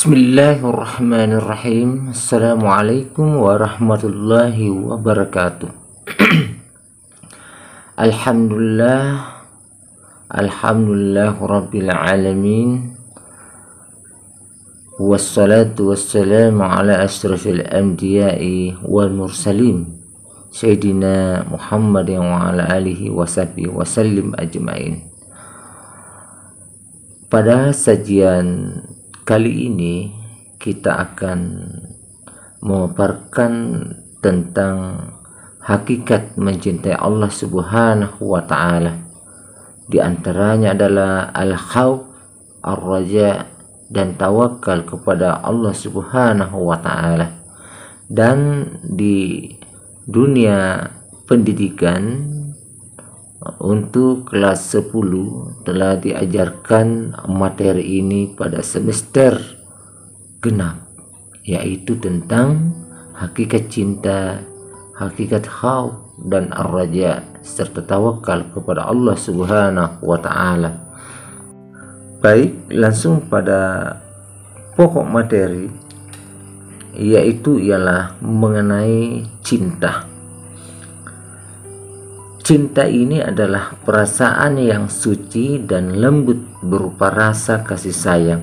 Bismillahirrahmanirrahim. Assalamualaikum warahmatullahi wabarakatuh. Alhamdulillah Alhamdulillah Rabbil Alamin. Wassalatu wassalamu ala ashrafil anbiya'i wal mursalin. Sayyidina Muhammad wa ala alihi wa sahbihi wa ajma'in. Pada sajian Kali ini kita akan memaparkan tentang hakikat mencintai Allah Subhanahu wa taala. Di antaranya adalah al-khauf, ar-raja dan tawakal kepada Allah Subhanahu wa taala. Dan di dunia pendidikan untuk kelas 10 telah diajarkan materi ini pada semester genap yaitu tentang hakikat cinta, hakikat khauf dan ar-raja serta tawakal kepada Allah Subhanahu wa taala. Baik, langsung pada pokok materi yaitu ialah mengenai cinta. Cinta ini adalah perasaan yang suci dan lembut berupa rasa kasih sayang.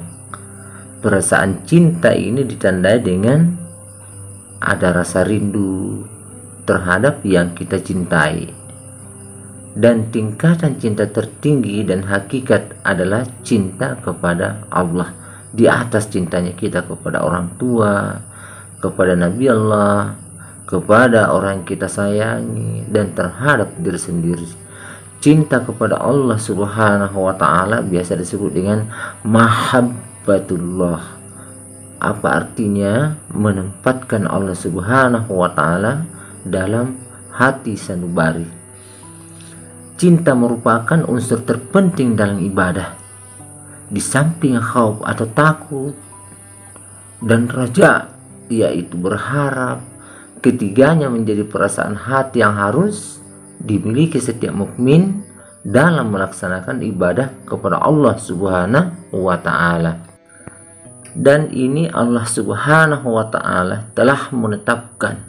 Perasaan cinta ini ditandai dengan ada rasa rindu terhadap yang kita cintai. Dan tingkatan cinta tertinggi dan hakikat adalah cinta kepada Allah. Di atas cintanya kita kepada orang tua, kepada Nabi Allah, kepada orang yang kita sayangi dan terhadap diri sendiri. Cinta kepada Allah Subhanahu wa taala biasa disebut dengan mahabbatullah. Apa artinya? Menempatkan Allah Subhanahu wa taala dalam hati sanubari. Cinta merupakan unsur terpenting dalam ibadah. Di samping khauf atau takut dan raja yaitu berharap Ketiganya menjadi perasaan hati yang harus dimiliki setiap mukmin dalam melaksanakan ibadah kepada Allah Subhanahu wa taala. Dan ini Allah Subhanahu wa taala telah menetapkan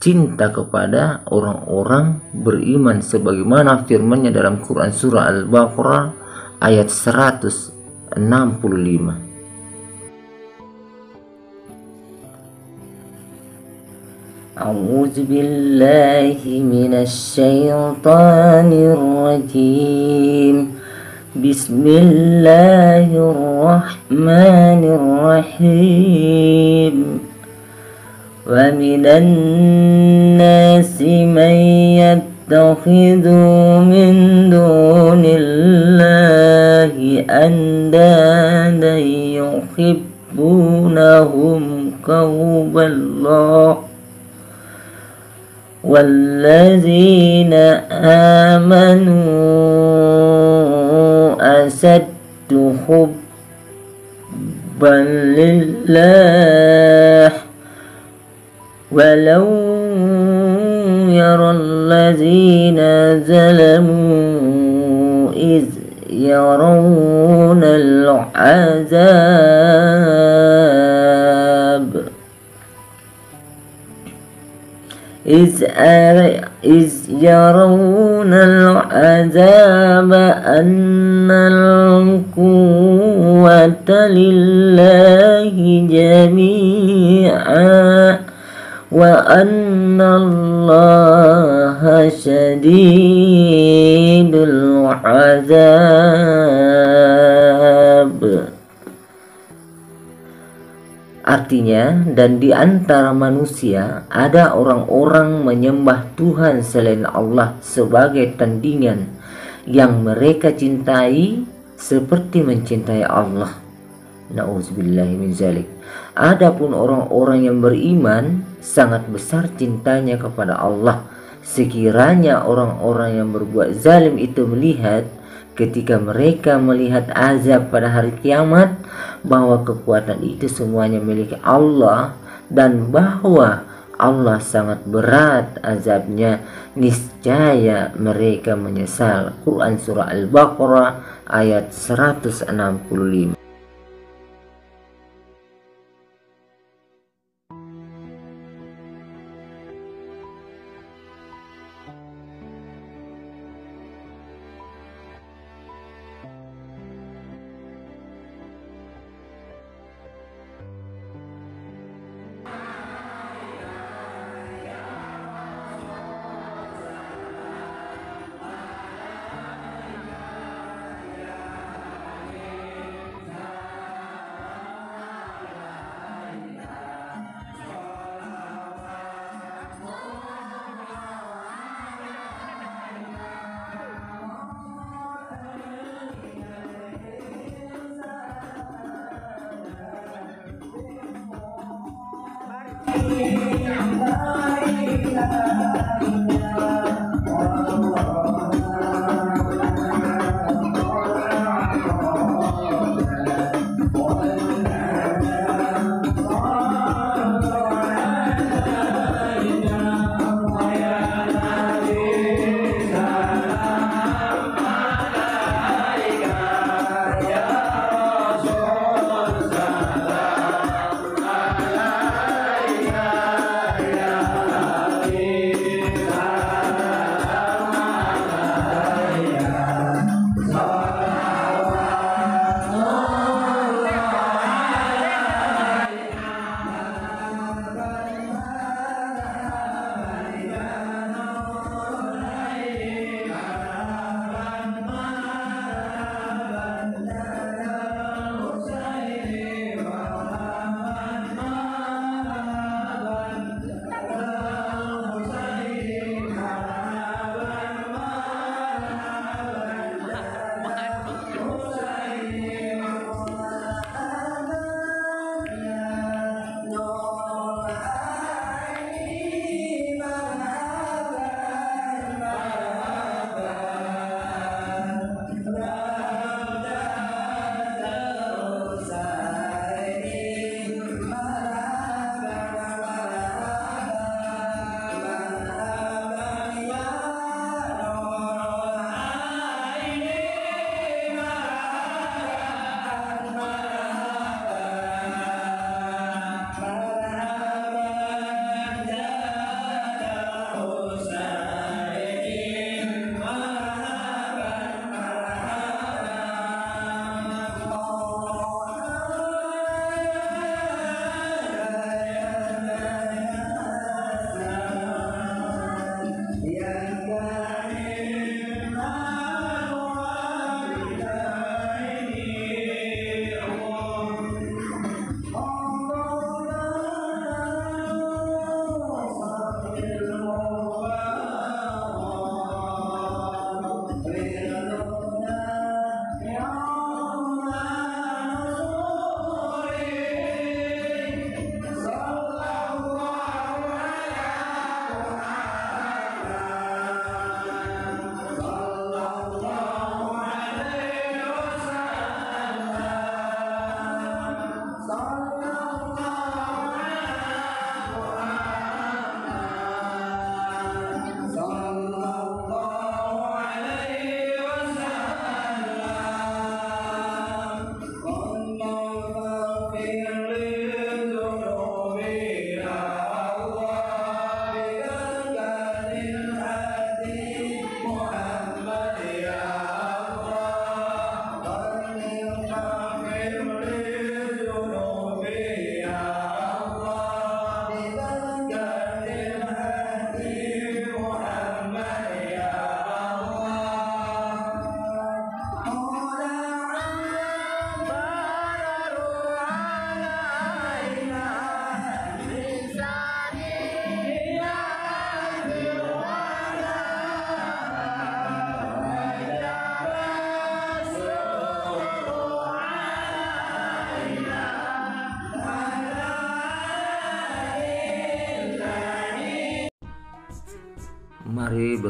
cinta kepada orang-orang beriman sebagaimana firman-Nya dalam Quran surah Al-Baqarah ayat 165. أعوذ بالله من الشيطان الرجيم. بسم الله الرحمن الرحيم. ومن الناس من يتخذ من دون الله أندادا يحبونهم كوب الله. والذين آمنوا أشد حبا لله ولو يرى الذين ظلموا إذ يرون العذاب إذ, إذ يرون العذاب أن القوة لله جميعا وأن الله شديد العذاب. Artinya, dan di antara manusia ada orang-orang menyembah Tuhan selain Allah sebagai tandingan yang mereka cintai seperti mencintai Allah. Nauzubillahi zalik. Adapun orang-orang yang beriman sangat besar cintanya kepada Allah. Sekiranya orang-orang yang berbuat zalim itu melihat ketika mereka melihat azab pada hari kiamat bahwa kekuatan itu semuanya milik Allah dan bahwa Allah sangat berat azabnya niscaya mereka menyesal. Quran surah Al-Baqarah ayat 165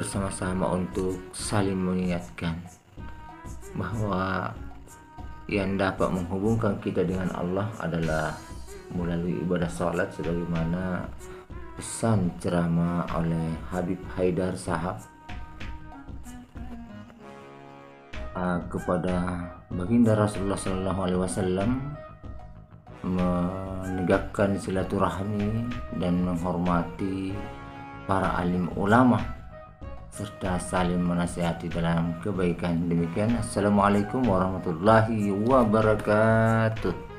bersama-sama untuk saling mengingatkan bahwa yang dapat menghubungkan kita dengan Allah adalah melalui ibadah salat sebagaimana pesan ceramah oleh Habib Haidar Sahab uh, kepada baginda Rasulullah Sallallahu Alaihi Wasallam menegakkan silaturahmi dan menghormati para alim ulama serta saling menasihati dalam kebaikan. Demikian assalamualaikum warahmatullahi wabarakatuh